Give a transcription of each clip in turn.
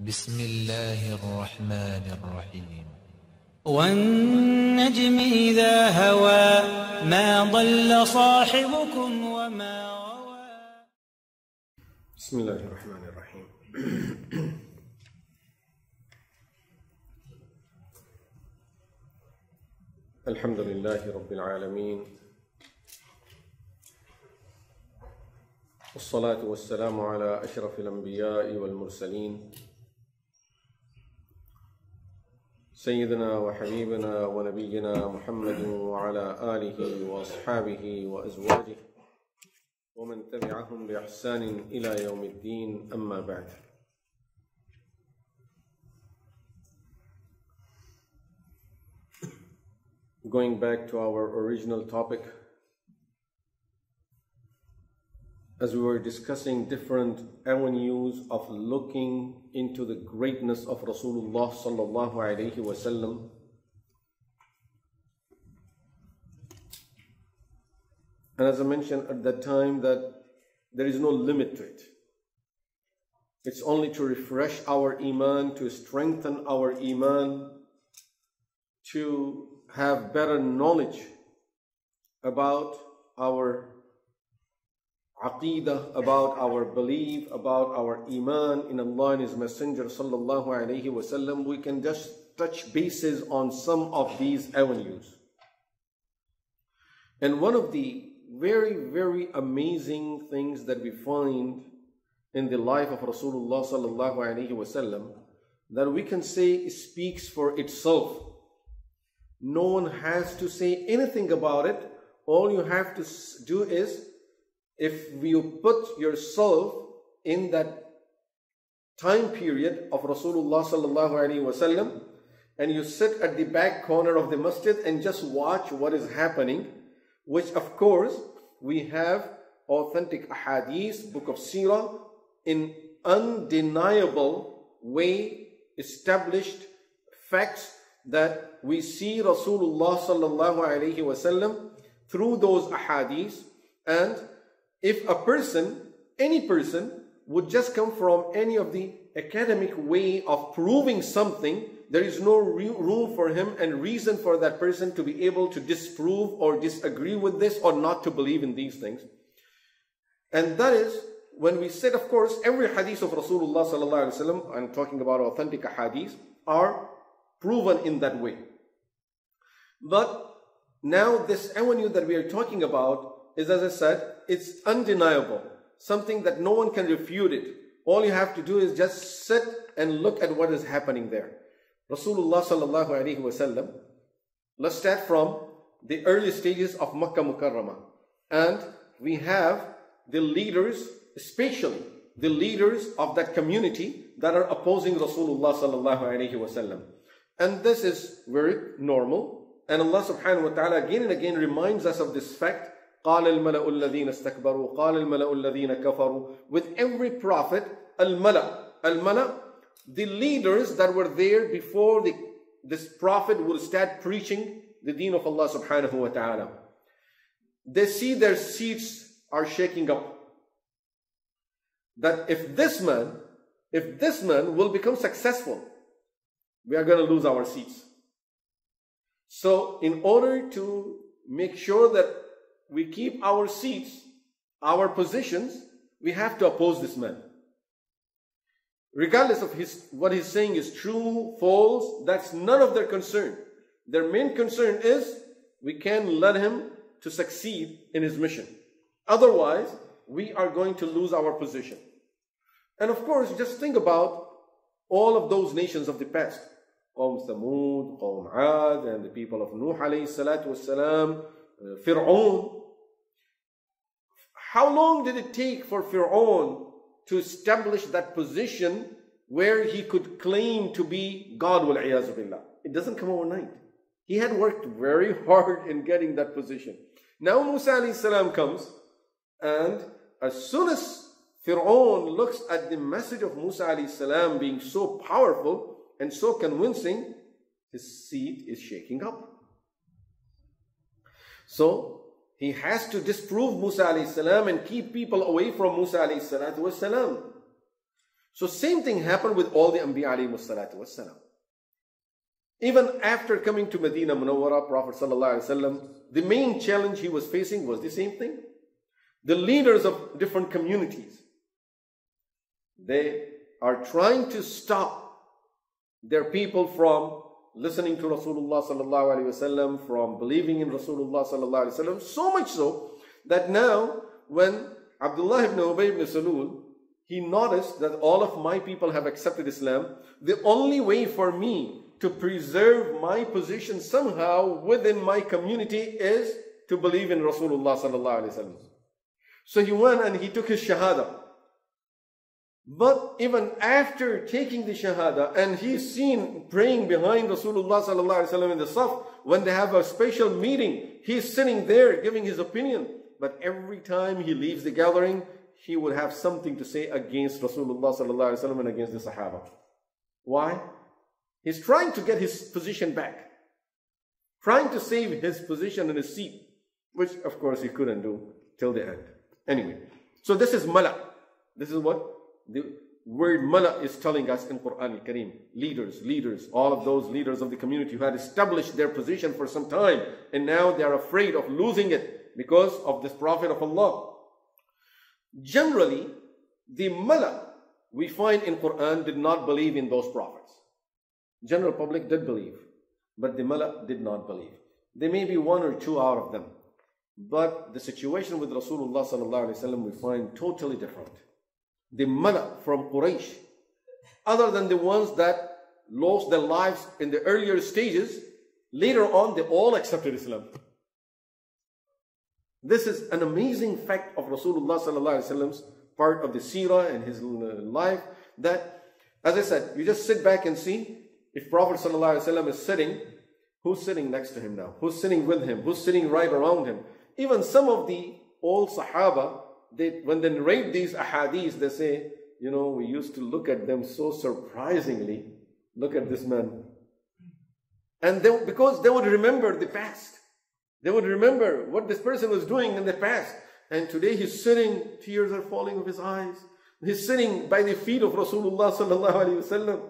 بسم الله الرحمن الرحيم. والنجم إذا هوى ما ضل صاحبكم وما غوى. بسم الله الرحمن الرحيم. الحمد لله رب العالمين. والصلاة والسلام على أشرف الأنبياء والمرسلين. سيدنا وحبيبنا ونبينا محمد وعلى آله وأصحابه وأزواجه ومن تبعهم بإحسان إلى يوم الدين. أما بعد. Going back to our original topic, as we were discussing different avenues of looking into the greatness of Rasulullah sallallahu alaihi wasallam, and as I mentioned at that time, that there is no limit to it. It's only to refresh our iman, to strengthen our iman, to have better knowledge about our about our belief, about our iman in Allah and His Messenger sallallahu alaihi wasallam, we can just touch bases on some of these avenues. And one of the very, very amazing things that we find in the life of Rasulullah sallallahu alaihi wasallam that we can say speaks for itself. No one has to say anything about it. All you have to do is if you put yourself in that time period of Rasulullah sallallahu alaihi wasallam and you sit at the back corner of the masjid and just watch what is happening which of course we have authentic ahadith book of seerah in undeniable way established facts that we see Rasulullah sallallahu alaihi wasallam through those ahadith and if a person, any person, would just come from any of the academic way of proving something, there is no room for him and reason for that person to be able to disprove or disagree with this or not to believe in these things. And that is when we said, of course, every hadith of Rasulullah sallallahu alaihi wasallam, I'm talking about authentic hadith, are proven in that way. But now this avenue that we are talking about is, as I said, it's undeniable. Something that no one can refute it. All you have to do is just sit and look at what is happening there. Rasulullah sallallahu alaihi wasallam. Let's start from the early stages of Makkah Mukarramah. And we have the leaders, especially the leaders of that community that are opposing Rasulullah sallallahu alaihi wasallam. And this is very normal. And Allah subhanahu wa ta'ala again and again reminds us of this fact قال الملأ الذين استكبروا قال الملأ الذين كفروا with every prophet الملأ الملأ the leaders that were there before the, this prophet will start preaching the deen of Allah subhanahu wa ta'ala they see their seats are shaking up that if this man if this man will become successful we are going to lose our seats so in order to make sure that we keep our seats, our positions, we have to oppose this man. Regardless of his what he's saying is true, false, that's none of their concern. Their main concern is we can let him to succeed in his mission. Otherwise, we are going to lose our position. And of course, just think about all of those nations of the past. Qawm Thamud, Qawm Ad, and the people of Nuh alayhi salatu wasalam, uh, Fir'aun. How long did it take for Fir'aun to establish that position where he could claim to be God? It doesn't come overnight. He had worked very hard in getting that position. Now Musa salam comes and as soon as Fir'aun looks at the message of Musa salam being so powerful and so convincing, his seat is shaking up. So he has to disprove Musa alayhi salam and keep people away from Musa alayhi wasalam. So same thing happened with all the Anbiya alayhi wassalam. Even after coming to Medina Munawwara, Prophet ﷺ, the main challenge he was facing was the same thing. The leaders of different communities, they are trying to stop their people from listening to Rasulullah ﷺ, from believing in Rasulullah ﷺ, so much so that now when Abdullah ibn Ubay ibn Salul, he noticed that all of my people have accepted Islam, the only way for me to preserve my position somehow within my community is to believe in Rasulullah sallallahu alaihi wasallam. So he went and he took his shahada. But even after taking the shahada and he's seen praying behind Rasulullah sallallahu alaihi wasallam in the saf, when they have a special meeting, he's sitting there giving his opinion. But every time he leaves the gathering, he would have something to say against Rasulullah sallallahu alaihi wasallam and against the Sahaba. Why? He's trying to get his position back, trying to save his position in his seat, which of course he couldn't do till the end. Anyway, so this is mala. This is what the word mala is telling us in Quran al-Kareem. Leaders, leaders, all of those leaders of the community who had established their position for some time and now they are afraid of losing it because of this Prophet of Allah. Generally, the mala we find in Quran did not believe in those prophets. General public did believe, but the Mala did not believe. There may be one or two out of them. But the situation with Rasulullah we find totally different. The Mala from Quraysh, other than the ones that lost their lives in the earlier stages, later on they all accepted Islam. This is an amazing fact of Rasulullah sallallahu part of the seerah and his uh, life that, as I said, you just sit back and see if Prophet is sitting, who's sitting next to him now? Who's sitting with him? Who's sitting right around him? Even some of the old Sahaba, they, when they narrate these ahadith, they say, you know, we used to look at them so surprisingly. Look at this man. And they, because they would remember the past. They would remember what this person was doing in the past. And today he's sitting, tears are falling of his eyes. He's sitting by the feet of Rasulullah sallallahu alayhi wasallam.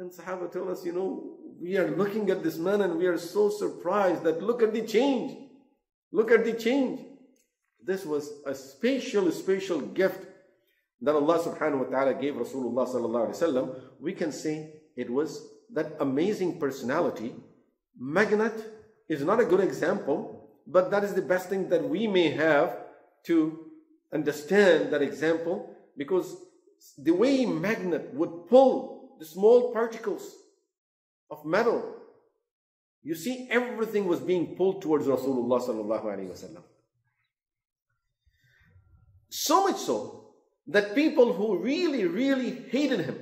And Sahaba told us, you know, we are looking at this man and we are so surprised that look at the change. Look at the change. This was a special, special gift that Allah subhanahu wa ta'ala gave Rasulullah sallallahu alayhi wasallam. We can say it was that amazing personality. Magnet is not a good example, but that is the best thing that we may have to understand that example because the way magnet would pull the small particles of metal. You see, everything was being pulled towards Rasulullah sallallahu alaihi wasallam. So much so that people who really, really hated him,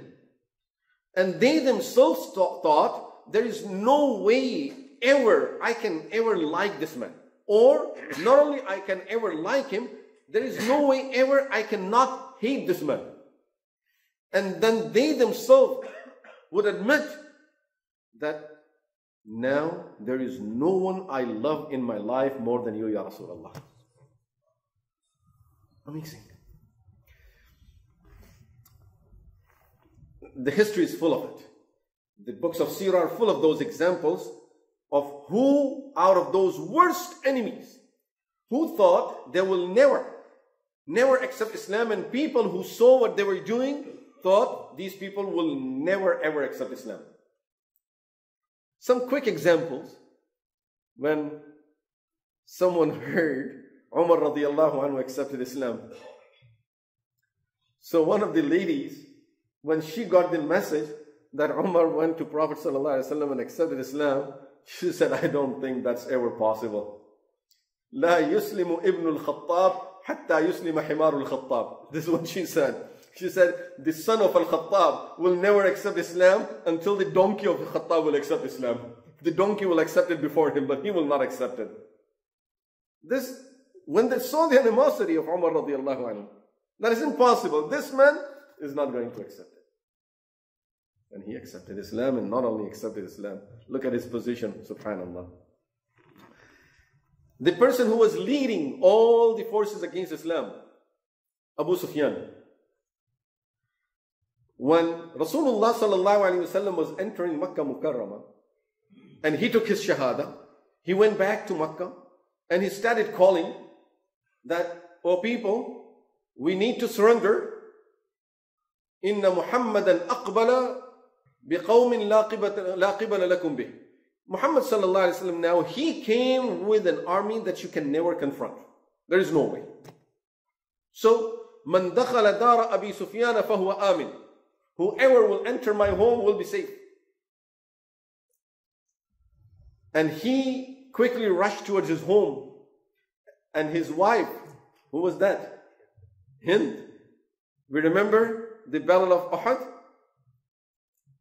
and they themselves thought there is no way ever I can ever like this man. Or not only I can ever like him, there is no way ever I cannot hate this man. And then they themselves would admit that now there is no one I love in my life more than you, Ya Rasulullah. Amazing. The history is full of it. The books of Sirah are full of those examples of who out of those worst enemies who thought they will never, never accept Islam and people who saw what they were doing thought these people will never ever accept Islam. Some quick examples when someone heard Umar radiallahu anhu accepted Islam. So one of the ladies, when she got the message that Umar went to Prophet ﷺ and accepted Islam, she said, I don't think that's ever possible. لا يسلم ابن الخطاب حتى يسلم حمار الخطاب. This is what she said. She said, the son of Al-Khattab will never accept Islam until the donkey of Al-Khattab will accept Islam. The donkey will accept it before him, but he will not accept it. This, when they saw the animosity of Umar radiallahu anhu, that is impossible. This man is not going to accept it. And he accepted Islam and not only accepted Islam, look at his position, subhanAllah. The person who was leading all the forces against Islam, Abu Sufyan, when Rasulullah sallallahu was entering Makkah Mukarramah and he took his shahada, he went back to Makkah and he started calling that, oh people, we need to surrender. Inna Muhammadan aqbala biqawmin la qibala lakum bih. Muhammad sallallahu alaihi wasallam now, he came with an army that you can never confront. There is no way. So, man dakhala dara Abi Sufyan fahuwa amin. Whoever will enter my home will be safe. And he quickly rushed towards his home. And his wife, who was that? Hind. We remember the Battle of Uhud?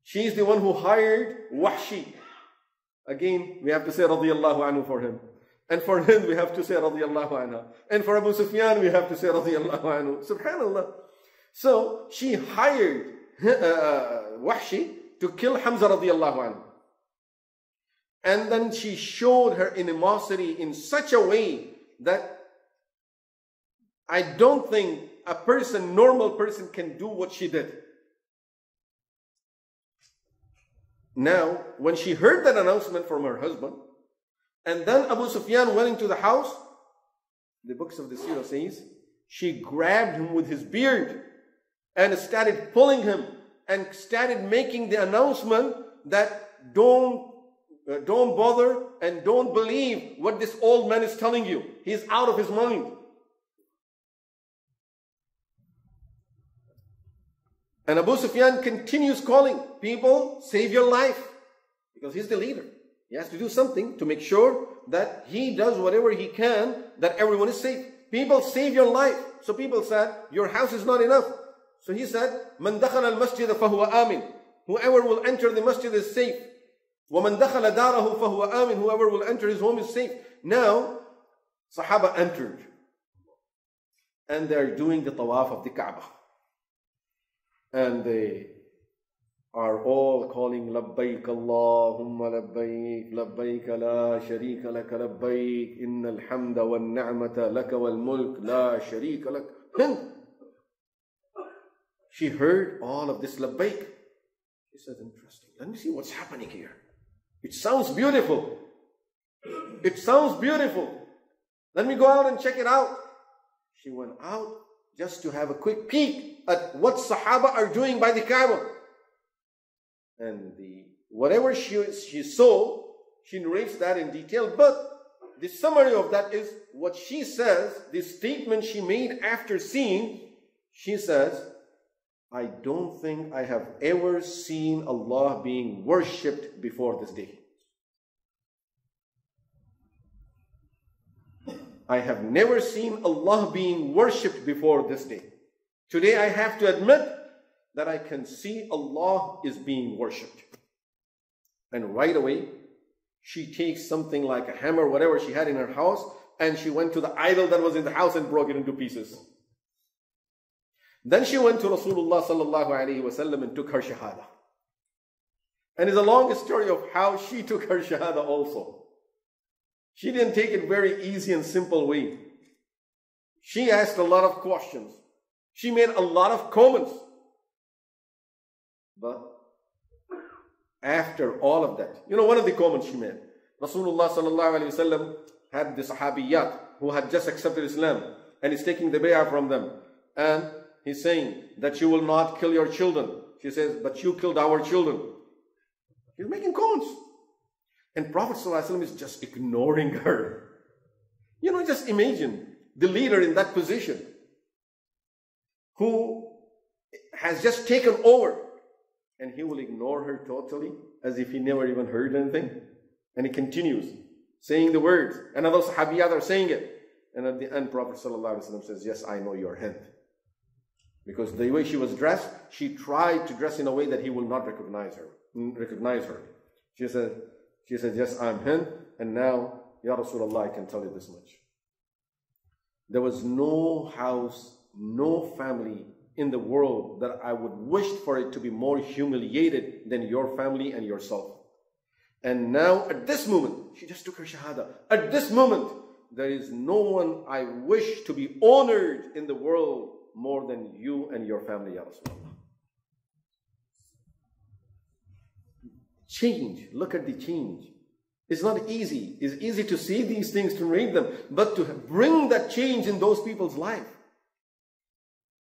She is the one who hired Wahshi. Again, we have to say radiyallahu anhu for him. And for him, we have to say radiyallahu anha. And for Abu Sufyan, we have to say radiyallahu anhu. Subhanallah. So, she hired uh, Wahshi to kill Hamza radiyallahu anhu. And then she showed her animosity in such a way that I don't think a person, normal person, can do what she did. Now, when she heard that announcement from her husband, and then Abu Sufyan went into the house, the books of the Sirah says, she grabbed him with his beard and started pulling him and started making the announcement that don't don't bother and don't believe what this old man is telling you. He's out of his mind. And Abu Sufyan continues calling people, save your life. Because he's the leader. He has to do something to make sure that he does whatever he can that everyone is safe. People save your life. So people said, your house is not enough. So he said, من دخل المسجد فهو آمن. Whoever will enter the masjid is safe. وَمَنْ دَخَلَ دَارَهُ فَهُوَ آمِنْ Whoever will enter his home is safe. Now, Sahaba entered. And they're doing the tawaf of the Kaaba. And they are all calling لبيك اللهم لبيك لبيك لا شريك لك لبيك إن الحمد والنعمة لك والملك لا شريك لك Hind. She heard all of this labbaik. She said, interesting. Let me see what's happening here. It sounds beautiful. It sounds beautiful. Let me go out and check it out. She went out just to have a quick peek at what Sahaba are doing by the Kaaba. And the whatever she, she saw, she narrates that in detail. But the summary of that is what she says, the statement she made after seeing, she says, I don't think I have ever seen Allah being worshipped before this day. I have never seen Allah being worshipped before this day. Today I have to admit that I can see Allah is being worshipped. And right away, she takes something like a hammer, whatever she had in her house, and she went to the idol that was in the house and broke it into pieces. Then she went to Rasulullah sallallahu and took her shahada. And it's a long story of how she took her shahada also. She didn't take it very easy and simple way. She asked a lot of questions. She made a lot of comments. But after all of that, you know, one of the comments she made, Rasulullah sallallahu alaihi wasallam had the sahabiyat who had just accepted Islam and is taking the bay'ah from them. And He's saying that you will not kill your children. She says, but you killed our children. He's making comments. And Prophet ﷺ is just ignoring her. You know, just imagine the leader in that position who has just taken over and he will ignore her totally as if he never even heard anything. And he continues saying the words. And other sahabiyat are saying it. And at the end, Prophet ﷺ says, Yes, I know your Hind. Because the way she was dressed, she tried to dress in a way that he will not recognize her. Recognize her. She said, she said, Yes, I'm Hind. and now, Ya Rasulullah, I can tell you this much. There was no house, no family in the world that I would wish for it to be more humiliated than your family and yourself. And now, at this moment, she just took her shahada. At this moment, there is no one I wish to be honored in the world more than you and your family, Ya Rasulullah. change. Look at the change. It's not easy. It's easy to see these things, to read them, but to bring that change in those people's life.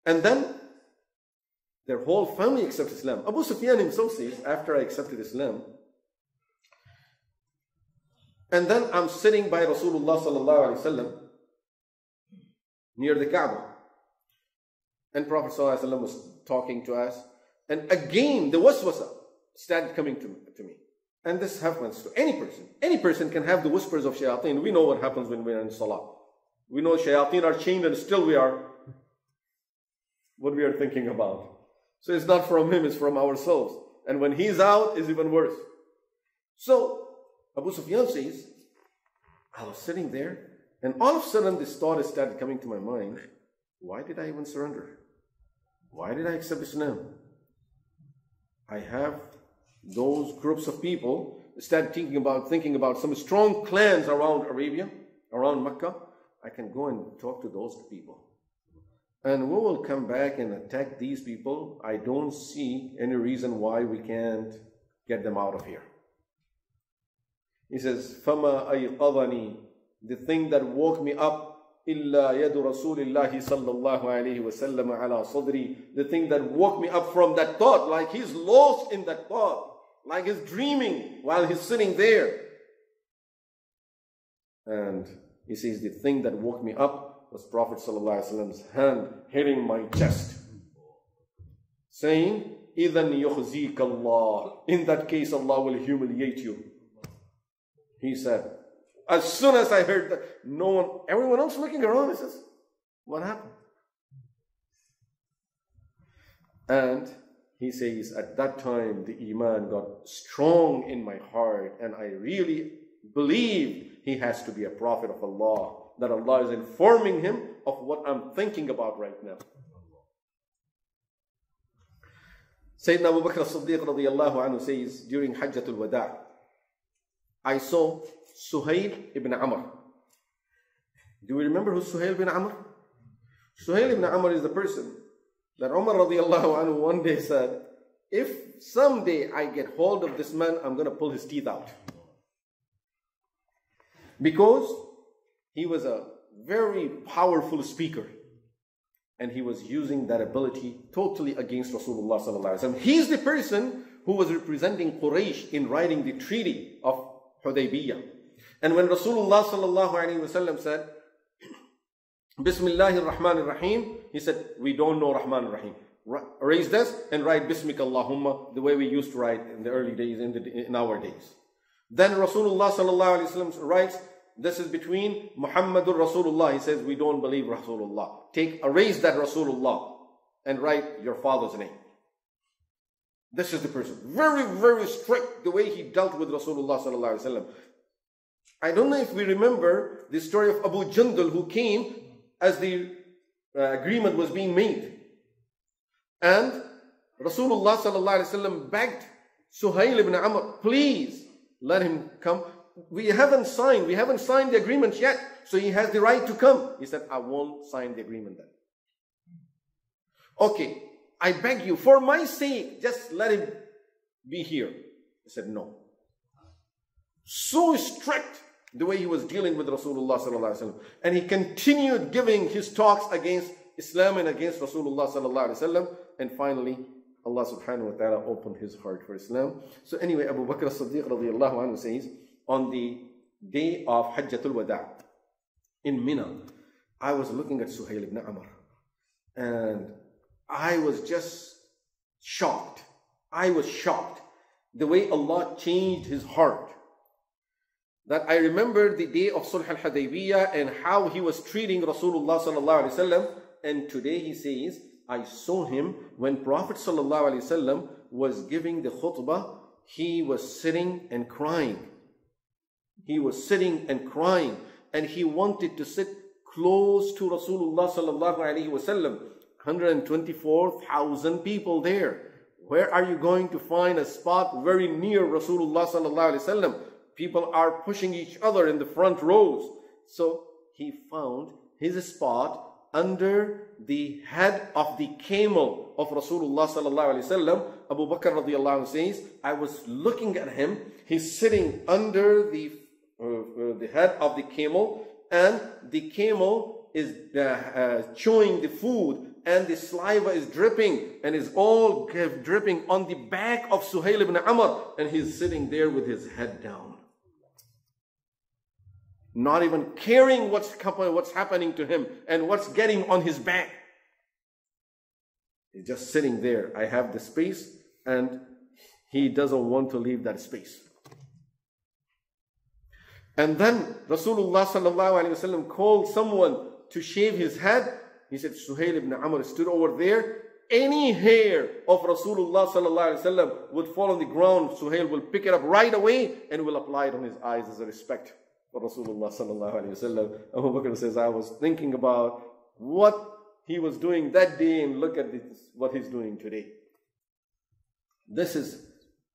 And then their whole family accepts Islam. Abu Sufyan himself says, after I accepted Islam, and then I'm sitting by Rasulullah sallallahu alaihi wasallam near the Kaaba. And Prophet wasallam was talking to us. And again, the waswasa started coming to, to me. And this happens to any person. Any person can have the whispers of shayateen. We know what happens when we're in salah. We know shayateen are chained and still we are what we are thinking about. So it's not from him, it's from ourselves. And when he's out, it's even worse. So Abu Sufyan says, I was sitting there, and all of a sudden this thought started coming to my mind. Why did I even surrender? Why did I accept Islam? I have those groups of people start thinking about thinking about some strong clans around Arabia, around Mecca. I can go and talk to those people. And we will come back and attack these people. I don't see any reason why we can't get them out of here. He says, Fama the thing that woke me up إلا يد رسول الله صلى الله عليه وسلم على صدري the thing that woke me up from that thought like he's lost in that thought like he's dreaming while he's sitting there and he says the thing that woke me up was Prophet ﷺ's hand hitting my chest saying إذن يخزيك الله in that case Allah will humiliate you he said as soon as I heard that, no one, everyone else looking around, he says, What happened? And he says, At that time, the Iman got strong in my heart, and I really believed he has to be a prophet of Allah, that Allah is informing him of what I'm thinking about right now. Sayyidina Abu Bakr as-Siddiq radiallahu anhu says during Hajjatul Wada' I saw Suhail ibn Amr. Do we remember who Suhail ibn Amr? Suhail ibn Amr is the person that Umar radiallahu anhu one day said, if someday I get hold of this man, I'm going to pull his teeth out. Because he was a very powerful speaker. And he was using that ability totally against Rasulullah. He's the person who was representing Quraysh in writing the treaty of Hudaybiyah. And when Rasulullah sallallahu alaihi wasallam said, Bismillahir Rahmanir Rahim, he said, we don't know Rahman Rahim. Raise this and write Bismika Allahumma the way we used to write in the early days, in, the, in our days. Then Rasulullah sallallahu alaihi wasallam writes, this is between Muhammadur Rasulullah. He says, we don't believe Rasulullah. Take, erase that Rasulullah and write your father's name. This is the person. Very, very strict the way he dealt with Rasulullah. I don't know if we remember the story of Abu Jandal who came as the uh, agreement was being made. And Rasulullah sallallahu begged Suhail ibn Amr, please let him come. We haven't signed, we haven't signed the agreement yet, so he has the right to come. He said, I won't sign the agreement then. Okay, I beg you, for my sake, just let him be here. He said, no. So strict the way he was dealing with Rasulullah and he continued giving his talks against Islam and against Rasulullah and finally Allah subhanahu wa ta'ala opened his heart for Islam. So anyway, Abu Bakr as-Siddiq radiallahu anhu says, on the day of Hajjatul Wada' in Mina, I was looking at Suhail ibn Amr. And I was just shocked. I was shocked. The way Allah changed his heart that I remember the day of Sulh al-Hudaybiyah and how he was treating Rasulullah sallallahu alaihi wasallam. And today he says, I saw him when Prophet sallallahu alaihi wasallam was giving the khutbah. He was sitting and crying. He was sitting and crying, and he wanted to sit close to Rasulullah sallallahu alaihi wasallam. 124,000 people there. Where are you going to find a spot very near Rasulullah sallallahu alaihi wasallam? People are pushing each other in the front rows. So he found his spot under the head of the camel of Rasulullah sallallahu alaihi wasallam. Abu Bakr radiallahu says, I was looking at him. He's sitting under the, uh, uh, the head of the camel and the camel is uh, uh, chewing the food and the saliva is dripping and is all dripping on the back of Suhail ibn Amr and he's sitting there with his head down. Not even caring what's, what's happening to him and what's getting on his back. He's just sitting there. I have the space and he doesn't want to leave that space. And then Rasulullah sallallahu alayhi wasallam called someone to shave his head. He said, Suhail ibn Amr stood over there. Any hair of Rasulullah sallallahu alayhi wasallam would fall on the ground. Suhail will pick it up right away and will apply it on his eyes as a respect Rasulullah sallallahu alayhi wasallam. Abu Bakr says, I was thinking about what he was doing that day and look at this, what he's doing today. This is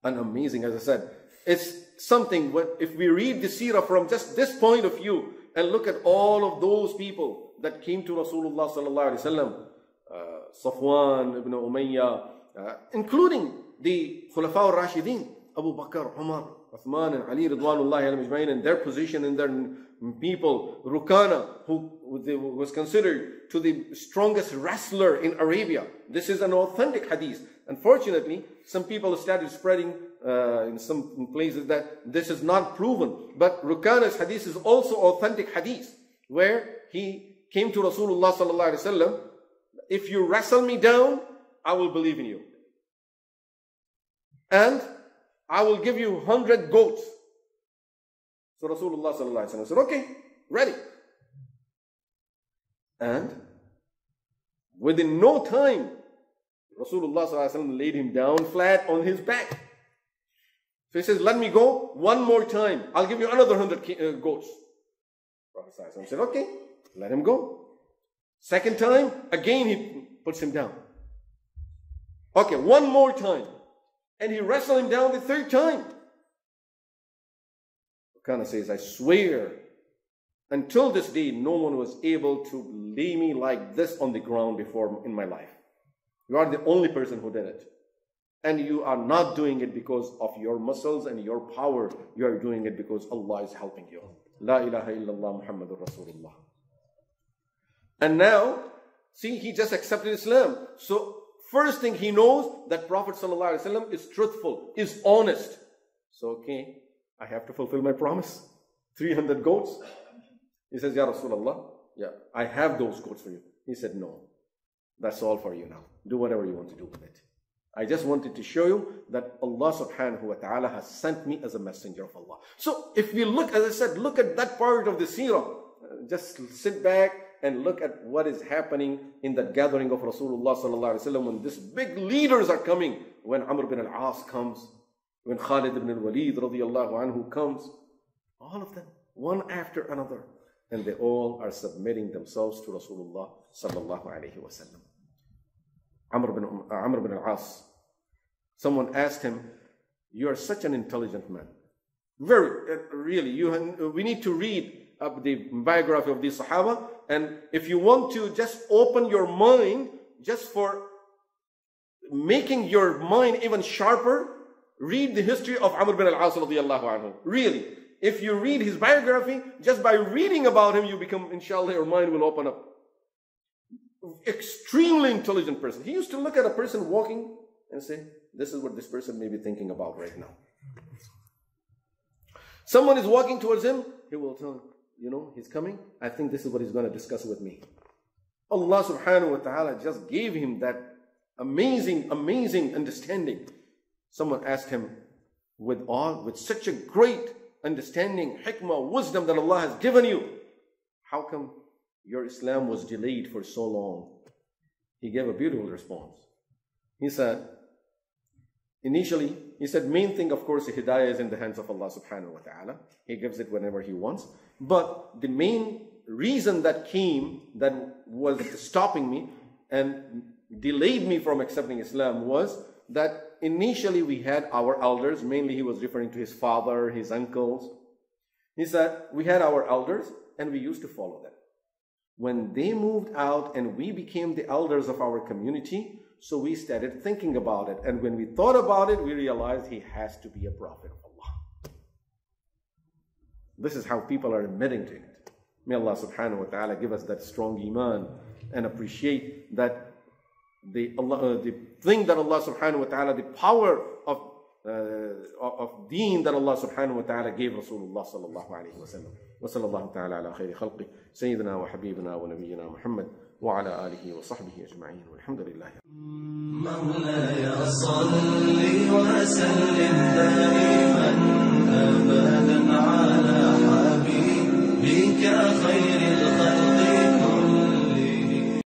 an amazing, as I said, it's something, if we read the seerah from just this point of view and look at all of those people that came to Rasulullah sallallahu alaihi wasallam, uh, Safwan ibn Umayyah, uh, including the Khulafa al-Rashidin, Abu Bakr, Umar, Uthman and Ali Ridwanullahi and their position and their people, Rukana, who was considered to the strongest wrestler in Arabia. This is an authentic hadith. Unfortunately, some people started spreading uh, in some places that this is not proven. But Rukana's hadith is also authentic hadith, where he came to Rasulullah sallallahu alaihi wasallam. If you wrestle me down, I will believe in you. And I will give you hundred goats. So Rasulullah said, okay, ready. And within no time, Rasulullah laid him down flat on his back. So he says, let me go one more time. I'll give you another hundred uh, goats. Prophet said, okay, let him go. Second time, again he puts him down. Okay, one more time. And he wrestled him down the third time. Kana says, I swear, until this day, no one was able to lay me like this on the ground before in my life. You are the only person who did it. And you are not doing it because of your muscles and your power. You are doing it because Allah is helping you. La ilaha illallah Muhammadur Rasulullah. And now, see, he just accepted Islam. So, first thing he knows that Prophet ﷺ is truthful, is honest. So, okay, I have to fulfill my promise. 300 goats. He says, Ya Rasulullah, yeah, I have those goats for you. He said, No, that's all for you now. Do whatever you want to do with it. I just wanted to show you that Allah subhanahu wa ta'ala has sent me as a messenger of Allah. So if we look, as I said, look at that part of the seerah. Uh, just sit back and look at what is happening in that gathering of Rasulullah sallallahu alaihi wasallam when these big leaders are coming. When Amr bin al-As comes, when Khalid ibn al-Walid anhu comes, all of them, one after another. And they all are submitting themselves to Rasulullah sallallahu alayhi wasallam. Amr bin, uh, Amr bin al-As, someone asked him, you are such an intelligent man. Very, uh, really, you, we need to read up the biography of these Sahaba. And if you want to just open your mind just for making your mind even sharper, read the history of Amr bin al-As. Really. If you read his biography, just by reading about him, you become, inshallah, your mind will open up. Extremely intelligent person. He used to look at a person walking and say, this is what this person may be thinking about right now. Someone is walking towards him, he will tell him, you know, he's coming. I think this is what he's going to discuss with me. Allah subhanahu wa ta'ala just gave him that amazing, amazing understanding. Someone asked him, with all, with such a great understanding, hikmah, wisdom that Allah has given you, how come your Islam was delayed for so long? He gave a beautiful response. He said, initially, he said, main thing, of course, hidayah is in the hands of Allah subhanahu wa ta'ala. He gives it whenever He wants. But the main reason that came, that was stopping me and delayed me from accepting Islam was that initially we had our elders, mainly he was referring to his father, his uncles. He said, we had our elders and we used to follow them. When they moved out and we became the elders of our community, So we started thinking about it. And when we thought about it, we realized he has to be a prophet of Allah. This is how people are admitting to it. May Allah subhanahu wa ta'ala give us that strong iman and appreciate that the, Allah, uh, the thing that Allah subhanahu wa ta'ala, the power of uh, of deen that Allah subhanahu wa ta'ala gave Rasulullah sallallahu alayhi wa sallam. وصلى الله تعالى على خير خلقه سيدنا وحبيبنا ونبينا محمد وعلى آله وصحبه أجمعين والحمد لله مولاي صل وسلم دائما أبدا على حبيبك خير